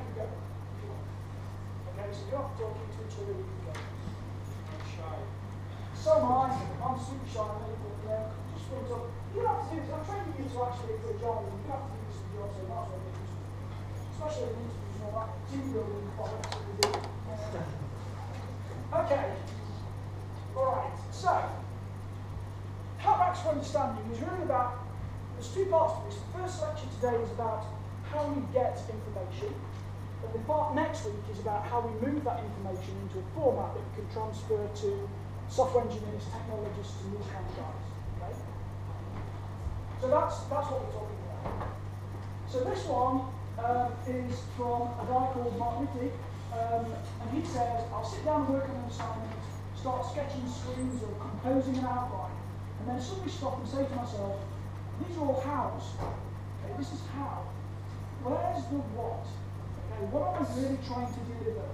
you. Okay, so you're not talking to each other, you go. I'm shy. So am I. I'm super shy. I'm able, you know, just sprint up. You have to do this. I'm training you to actually do a job. and You have to do this in your job, so you might as well to it. Especially in interviews and all that. Team building okay. All right. So, Hatracks for Understanding is really about, there's two parts to this. The first lecture today is about how we get information. And the part next week is about how we move that information into a format that we can transfer to software engineers, technologists, and these kind of guys. Okay? So that's, that's what we're talking about. So this one um, is from a guy called Mark Whitty, um, and he says, I'll sit down and work on an assignment, start sketching screens or composing an outline, and then suddenly stop and say to myself, these are all hows. Okay, this is how. Where's the what? Okay, what I really trying to deliver?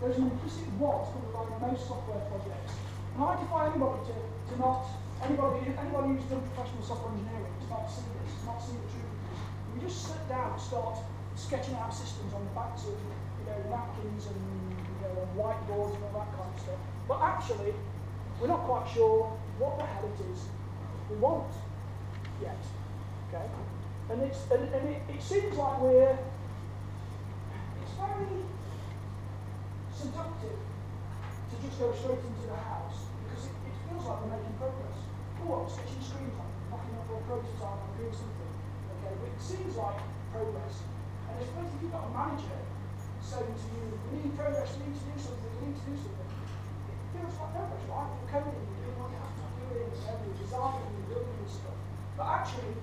There's an implicit what underlying most software projects. And I defy anybody to, to not, anybody, anybody who's done professional software engineering to not see this, to not see the truth of this. We just sit down and start sketching out systems on the backs of you know, napkins and you know, whiteboards and all that kind of stuff. But actually, we're not quite sure what the hell it is we want yet. Okay? And it's and, and it, it seems like we're very seductive to just go straight into the house because it, it feels like we're making progress. Oh, I'm sketching screens, I'm knocking up a prototype, I'm doing something. Okay, but it seems like progress. And I suppose if you've got a manager saying to you, we need progress, we need to do something, we need to do something, it feels like progress, right? You're coding, you're doing what you have to do, you're designing, you're building and stuff. But actually,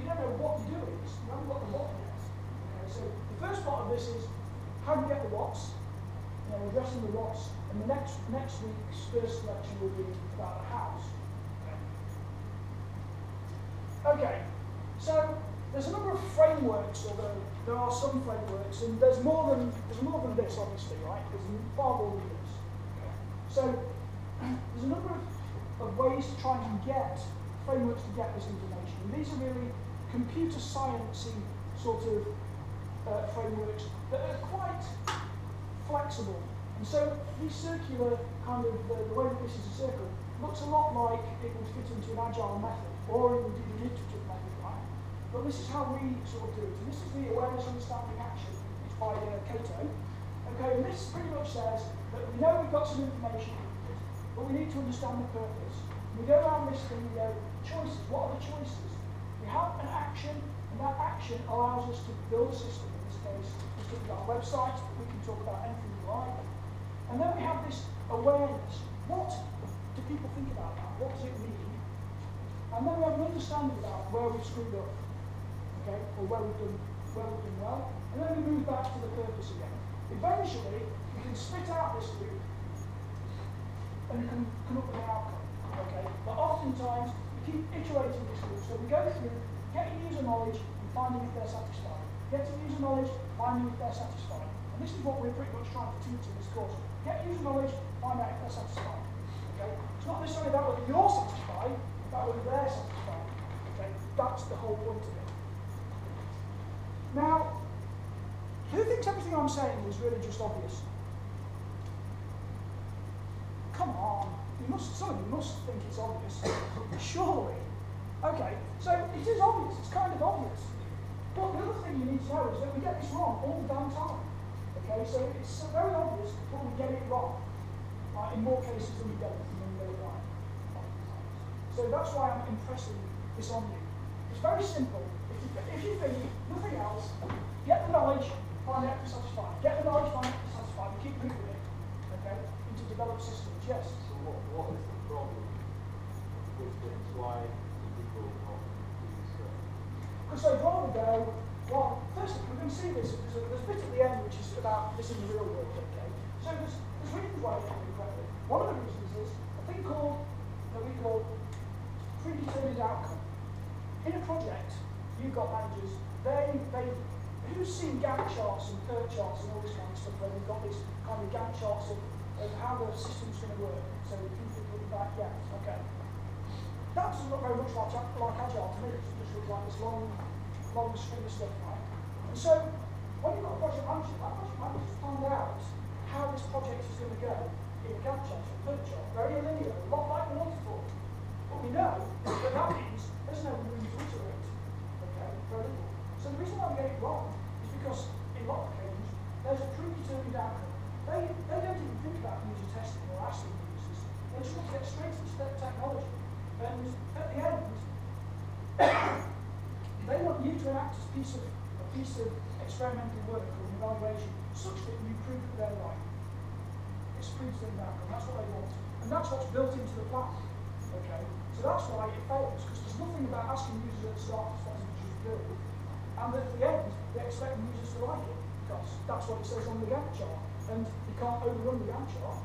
you don't know what you're doing, you haven't got the what yet. Okay, so first part of this is how do you get the what's, you know, addressing the what's, and the next next week's first lecture will be about the hows. Okay, so there's a number of frameworks, although there are some frameworks, and there's more than there's more than this, obviously, right? There's far more than this. So there's a number of, of ways to try and get frameworks to get this information. And these are really computer sciencey sort of uh, frameworks that are quite flexible. And so these circular kind of the, the way that this is a circle looks a lot like it would fit into an agile method, or it would be an iterative method, right? But this is how we sort of do it. And this is the awareness, understanding, action. It's by uh, Cato. Okay, and this pretty much says that we know we've got some information, but we need to understand the purpose. We go around this thing, we go, choices, what are the choices? We have an action, and that action allows us to build a system. In this case, we talk about websites, but we can talk about anything we like. And then we have this awareness. What do people think about that? What does it mean? And then we have an understanding about where we've screwed up, okay, or where we've done where we've done well, and then we move back to the purpose again. Eventually, we can spit out this loop and, and come up with an outcome, okay? But oftentimes, we keep iterating this loop, so we go through getting user knowledge and finding if they're satisfied. Getting user knowledge, finding if they're satisfied. And this is what we're pretty much trying to teach in this course. Get user knowledge, find out if they're satisfied. Okay? It's not necessarily about whether you're satisfied, about whether they're satisfied. Okay? That's the whole point of it. Now, who thinks everything I'm saying is really just obvious? Come on. You must some of you must think it's obvious. Surely. Okay, so it is obvious, it's kind of obvious. But the other thing you need to know is that we get this wrong all the damn time. Okay, so it's very obvious, but we get it wrong. Right, in more cases than we don't, we get it right. So that's why I'm impressing this on you. It's very simple. If you, if you think nothing else, get the knowledge, find out if you're satisfied. Get the knowledge, find out if you're satisfied. Keep moving it, okay, into developed systems. Yes. So what, what is the problem with this? Why people? Because they'd rather go, well, firstly, we can see this, a, there's a bit at the end which is about this in the real world, okay? So there's, there's reasons why they don't do it correctly. One of the reasons is a thing called, that we call predetermined outcome. In a project, you've got managers, they, they, who's seen Gantt charts and PERT charts and all this kind of stuff where we've got this kind of Gantt charts of, of how the system's going to work. So can think of that, yeah, okay. That doesn't look very much like, like Agile to me. It just looks like this long, long string of stuff, right? And so when you've got a project manager, that project manager's planned out how this project is going to go in a Gantt chart, a flip chart, very linear, a lot like the waterfall. But we know that that means there's no room to iterate. Okay, very. So the reason why we get it wrong is because in a lot of occasions there's a predetermined outcome. They, they don't even think about user testing or asking users. They just want to get straight into the technology. And at the end, they want you to act as a piece of, a piece of experimental work or an evaluation such that you prove that they're right. It's a predetermined outcome. That's what they want. And that's what's built into the plan. Okay? So that's why it fails, because there's nothing about asking users at the start to what you do. And at the end, they expect users to like it, because that's what it says on the Gantt chart. And you can't overrun the Gantt chart.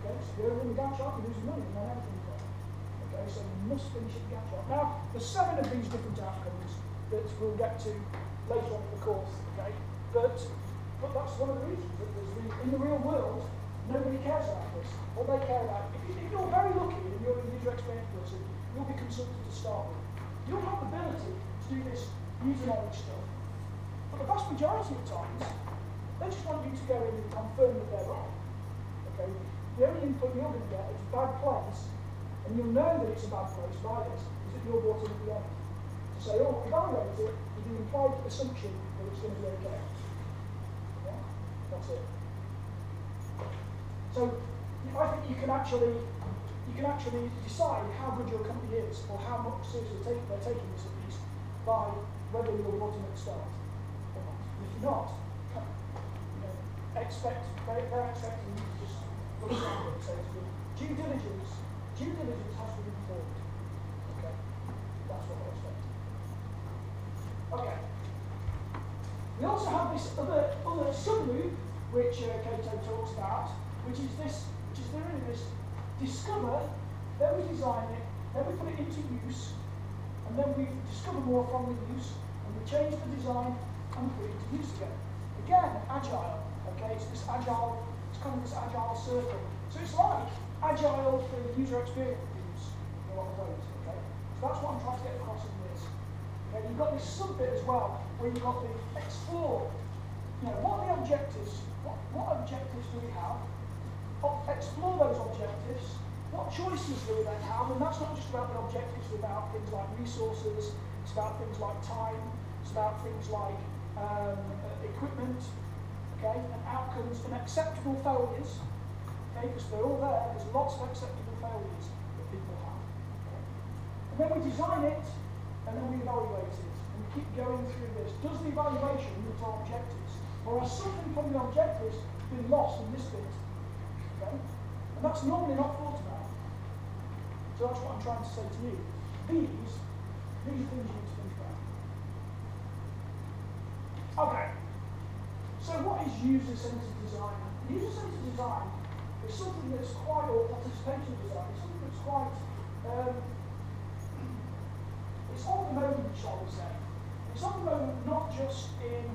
Okay? So if you overrun the Gantt chart, you lose money, and then everything's gone. Okay? So you must finish at the Gantt chart. Now, there's seven of these different outcomes that we'll get to later on in the course. Okay? But but that's one of the reasons that there's the, in the real world, nobody cares about this. All they care about, if, you, if you're very lucky and you're a user experience person, you'll be consulted to start with. You'll have the ability to do this user knowledge stuff. But the vast majority of times, they just want you to go in and confirm that they're wrong. Okay? The only input you're going to get is bad place, and you'll know that it's a bad place by this, is that you're brought in at the end. To say, oh, if evaluate it with the implied assumption that it's going to be okay. That's it. So I think you can actually you can actually decide how good your company is or how much seriously take, they're taking this at least by whether you're brought in at the start or not. If not, expect they, they're expecting you to just look around and say due diligence, has to be performed. Okay, that's what they're expecting. Okay. We also have this other, other subloop which uh, Cato talks about, which is this, which is really this discover, then we design it, then we put it into use, and then we discover more from the use, and we change the design and put it into use again. Again, agile, okay, it's this agile, of this agile circle. So it's like agile for user experience in a lot of ways, okay? So that's what I'm trying to get across in this. Okay, you've got this sub bit as well, where you've got the explore. You know, what are the objectives what, what objectives do we have? Explore those objectives. What choices do we then have? And that's not just about the objectives, it's about things like resources, it's about things like time, it's about things like um, equipment, okay, and outcomes and acceptable failures. Okay, because they're all there, there's lots of acceptable failures that people have. Okay? And then we design it, and then we evaluate it. And we keep going through this. Does the evaluation meet our objectives? Or has something from the objectives been lost in this bit? Okay? And that's normally not thought about. So that's what I'm trying to say to you. These, these things you need to think about. Okay. So what is user-centered design? User-centered design is something that's quite, or participation design, is something that's quite, um, it's on the moment, shall we say. It's on the moment not just in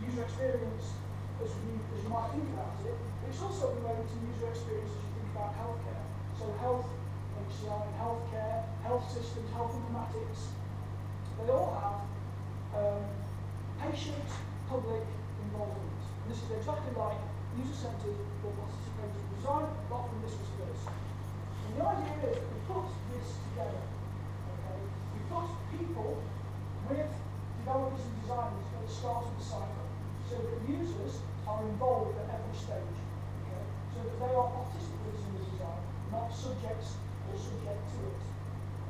user experience as you, as you might think about it, it's also the related to user experience as you think about healthcare. So health, HCI, healthcare, health systems, health informatics, they all have um, patient public And this is exactly like user-centered or participatory design, apart from this first. And the idea is we put this together. Okay? We put people with developers and designers at the start of the cycle so that users are involved at every stage, okay? so that they are participants in the design, not subjects or subject to it.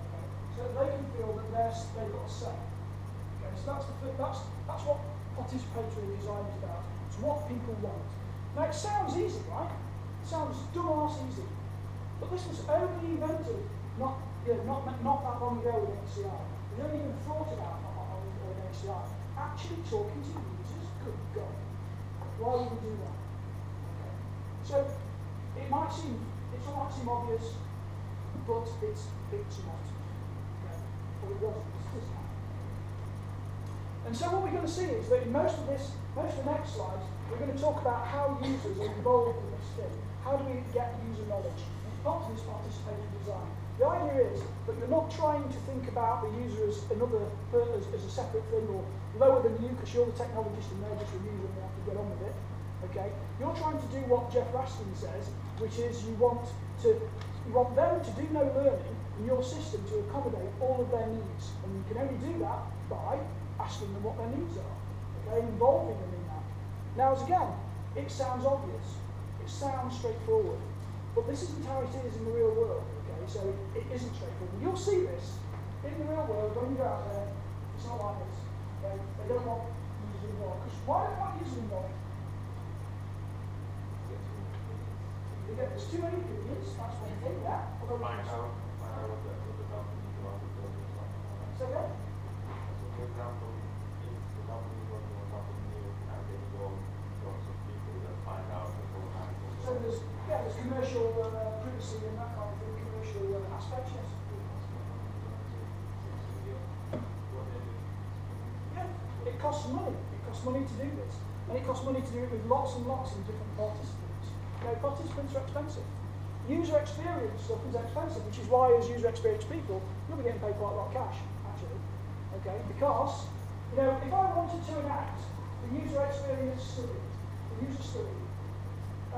Okay? So that they can feel that they're, they've got a say. Okay? So that's, the, that's, that's what participatory design is about. It's what people want. Now it sounds easy, right? It sounds dumb ass easy. But this was only invented not, you know, not, not that long ago with HCI. It was only even thought about on. Actually talking to users Good God. Why would we do that? Okay. So it might seem it might seem obvious, but it's it's not. Okay. Or it wasn't. And so what we're going to see is that in most of this, most of the next slides, we're going to talk about how users are involved in this thing. How do we get user knowledge? part of this participatory design. The idea is that you're not trying to think about the user as another uh, as, as a separate thing or lower than you because you're the technologist and they're just a user and they have to get on with it. Okay? You're trying to do what Jeff Raskin says, which is you want to you want them to do no learning in your system to accommodate all of their needs. And you can only do that by asking them what their needs are. Okay, involving them in that. Now as again, it sounds obvious. It sounds straightforward. But this isn't how it is in the real world. Okay, so it, isn't straightforward. You'll see this in the real world when you go out there. It's not like this. Okay? They don't want users involved. Because why don't want users involved? You get there's too many opinions, that's one thing, yeah. Although Find out, find out what the, what the company is about to do or something like that. So yeah, So for example, if the company is working on something new and they involve lots of people that find out beforehand. so there's yeah, there's commercial uh, privacy and that kind of thing, commercial uh, aspects, yes. What they do. Yeah, it costs money. It costs money to do this. And it costs money to do it with lots and lots of different participants. Know, participants are expensive. User experience stuff is expensive, which is why as user experience people, you'll be getting paid quite a lot of cash, actually. Okay, because, you know, if I wanted to enact the user experience study, the user study,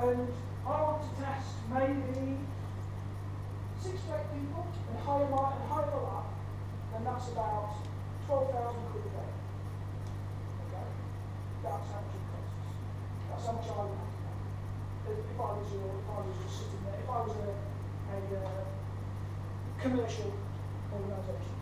and I want to test maybe six to eight people and hire my and hire and that's about twelve thousand quid a day. Okay? That's how much it costs. That's how much I would have to pay. If, if I was uh, if I was just sitting there, if I was a, a uh, commercial organisation.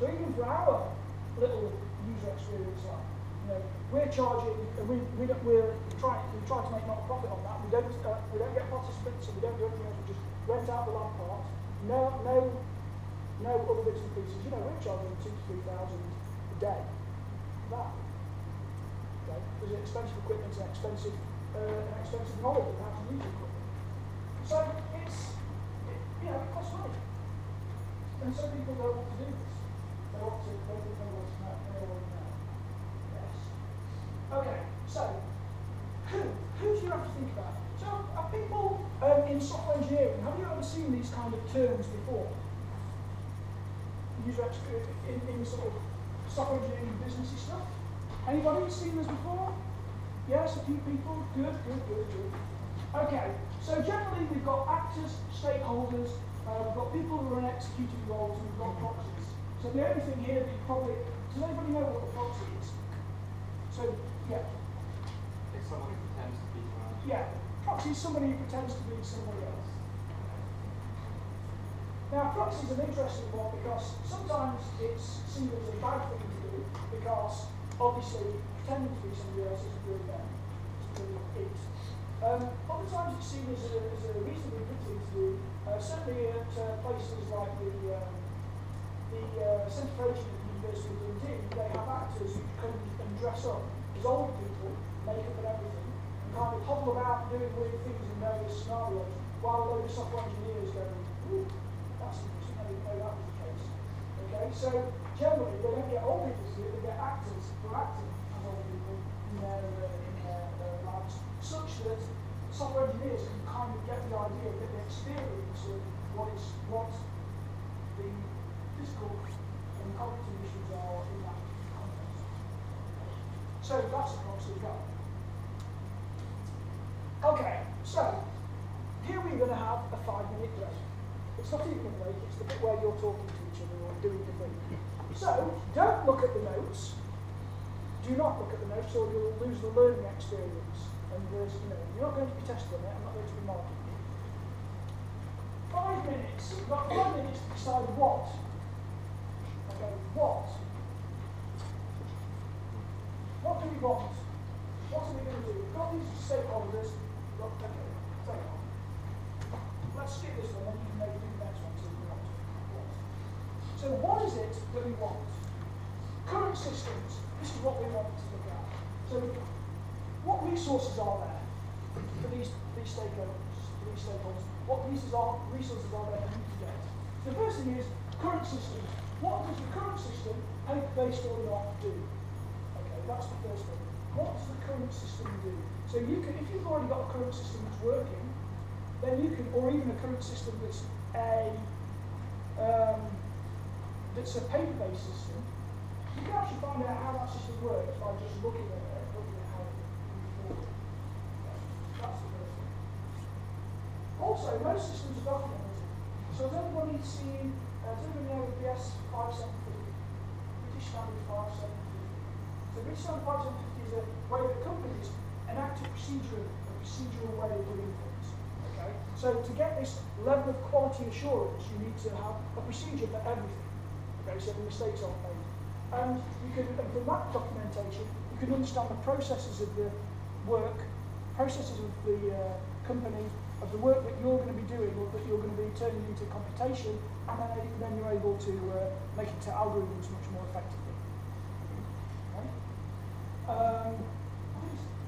So even for our little user experience lab, you know, we're charging, and we, we don't, we're trying, we try to make not a profit on that. We don't, uh, we don't get participants, and we don't do anything else. We just rent out the lab part. No, no, no other bits and pieces. You know, we're charging two to three thousand a day. for That. Okay, because expensive equipment and expensive, uh, an expensive knowledge of how to use equipment. So it's, it, you know, it costs money. And some people don't want to do this. They want to, they, want to know, they want to. Yes. Okay, so who who do you have to think about? So are people um, in software engineering, have you ever seen these kind of terms before? User experience in, in sort of software engineering businessy stuff? Anybody seen this before? Yes, a few people. Good, good, good, good. Okay, so generally we've got actors, stakeholders, uh, we've got people who are in executing roles, and we've got proxies. So the only thing here that you probably, does anybody know what a proxy is? So, yeah, It's someone who pretends to be else. yeah, proxy is somebody who pretends to be somebody else. Now, proxy an interesting one because sometimes it's seen as a bad thing to do because obviously pretending to be somebody else isn't really them. It's really it. Um, other times it's seen as a, as a reasonably good thing to do, uh, certainly at uh, places like the, um, the uh, Centre for Aging at the University of Dundee, they have actors who come and dress up as old people, makeup and everything, kind of hobble about doing weird things in various scenarios, while a load of software engineers go, ooh, that's interesting, I didn't know that was the case. Okay, so generally they don't get old people to do it, they get actors are acting as old people in their, uh, in their uh, lives, such that software engineers can kind of get the idea, get the experience of what is what the physical and cognitive issues are in that context. So that's a proxy as well. Okay, so here we're going to have a five minute break. It's not even a break, it's the bit where you're talking to each other or doing the thing. So don't look at the notes. Do not look at the notes or you'll lose the learning experience. And there's, you know, you're not going to be tested on it, I'm not going to be marking you. Five minutes, you've got five minutes to decide what. Okay, what? What do we want? What are we going to do? We've got these stakeholders. So what. Is it that we want? Current systems, this is what we want to look at. So what resources are there for these, these stakeholders? These stakeholders? What resources are, resources are there for you to get? The first thing is current systems. What does the current system, paper-based or not, do? Okay, that's the first thing. What does the current system do? So you can, if you've already got a current system that's working, then you can, or even a current system that's a um, that's a paper-based system, you can actually find out how that system works by just looking at it, looking at how it moves. That's the first thing. Also, most systems are documented. So has everybody seen, uh, does know the BS 5750? British Standard 5750. So British Standard 5750 way that companies enact a procedure, a procedural way of doing things. Okay? So to get this level of quality assurance, you need to have a procedure for everything. Okay, so the mistakes aren't made. And you can, and from that documentation, you can understand the processes of the work, processes of the uh, company, of the work that you're going to be doing or that you're going to be turning into computation, and then, then you're able to uh, make it to algorithms much more effectively. Um,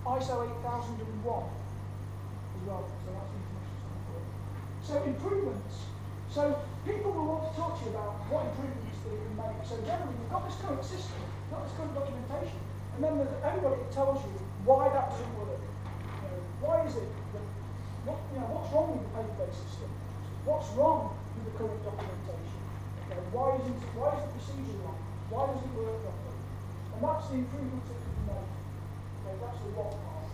ISO 8001 as well, so that's information. So improvements. So people will want to talk to you about what improvements they can make. So generally, we've got this current system, got this current documentation, and then there's anybody that tells you why that doesn't work. You know, why is it that, what, you know, what's wrong with the paper-based system? What's wrong with the current documentation? Okay, why isn't why is the procedure wrong? Why doesn't it work properly? And that's the improvements that Okay, that's the what part.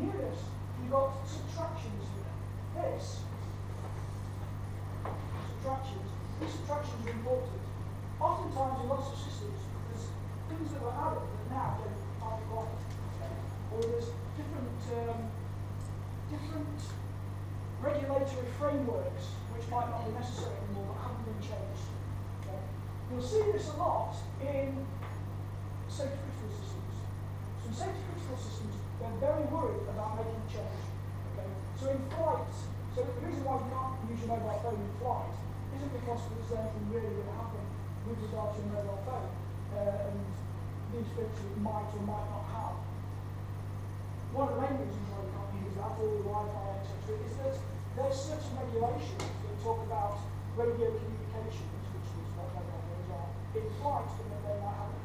Near this, you've got subtractions here. This, subtractions, these subtractions are important. Oftentimes in lots of systems, there's things that were added that now right. Okay? Or there's different um, different regulatory frameworks which might not be necessary anymore but haven't been changed. Okay? You'll see this a lot in systems. Safety systems, they're very worried about making change. Okay? So in flight, so the reason why you can't use your mobile phone in flight isn't because there's anything really going to happen with regard to your mobile phone uh, and these features it might or might not have. One of the main reasons why you can't use that, or Wi-Fi, etc., is that there's certain regulations that talk about radio communications, which is what mobile phones are, in flight, and that they might have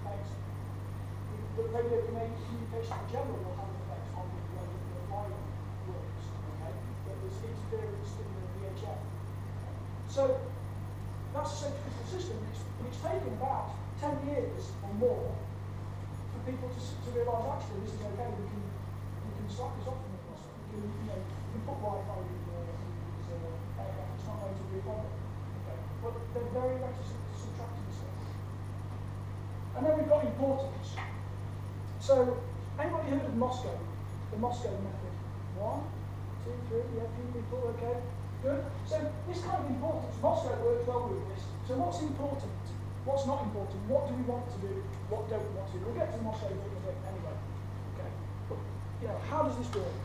The radio communication in general will have an effect on the way that the flying works. Okay, that there's interference in the VHF. So that's a critical system. It's, taken about 10 years or more for people to, to realise actually this is okay, we can, we can stop this off from the process. We can, you know, we can put Wi-Fi in these, uh, it's not going to be a problem. Okay. But they're very reticent to subtract this stuff. And then we've got importance. So, anybody heard of MoSCoW? The MoSCoW method? One, two, three, yeah, few people, okay. Good. So this kind of importance, MoSCoW works well with this. So what's important? What's not important? What do we want to do? What don't we want to do? We'll get to MoSCoW in a bit anyway. Okay. But you know, how does this work?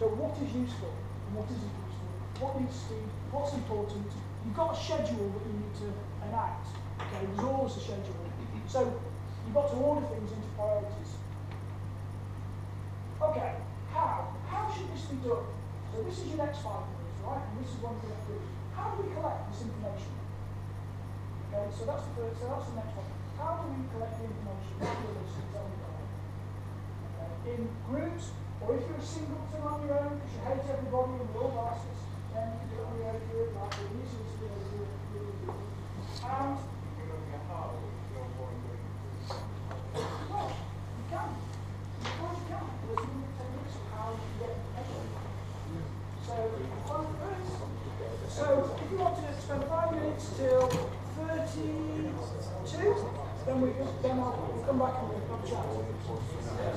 So what is useful and what isn't useful? What needs speed? What's important? You've got a schedule that you need to enact. Okay, there's always a schedule. So you've got to order things into priorities. Okay, how? How should this be done? So this is your next five minutes, right? And this is one thing I do. How do we collect this information? Okay, so that's the first, so that's the next one. How do we collect the information? In groups, or if you're a singleton on your own, because you hate everybody and you're all bastards, then you can do it on your own, like the easiest to able to do. And You're looking at how, you're more doing. well, you can. Of course you can. There's new techniques of how you get information. So, on first, so if you want to spend five minutes till 32, then we can, then I'll, we'll come back and we'll have chat.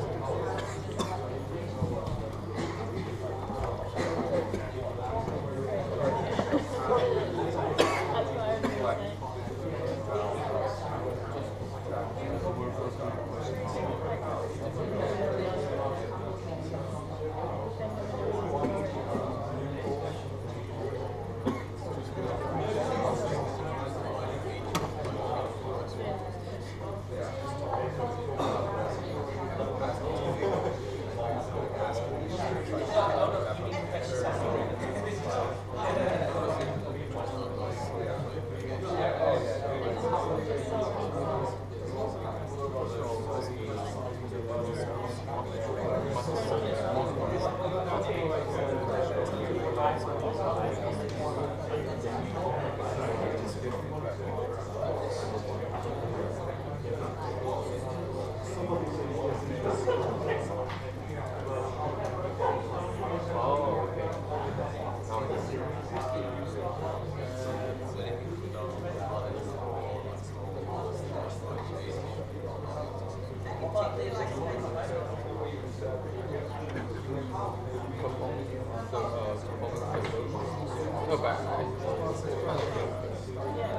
Uh, should I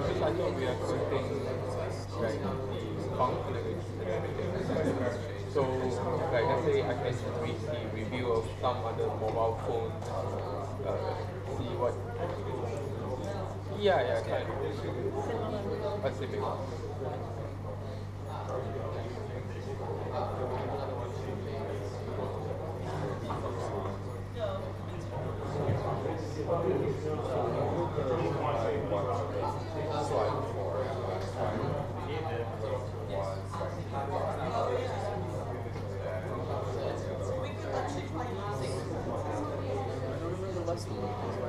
We are the. So like let's say I can read the review of some other mobile phone, uh, see what yeah, yeah, kind of. Pacific. Pacific. was the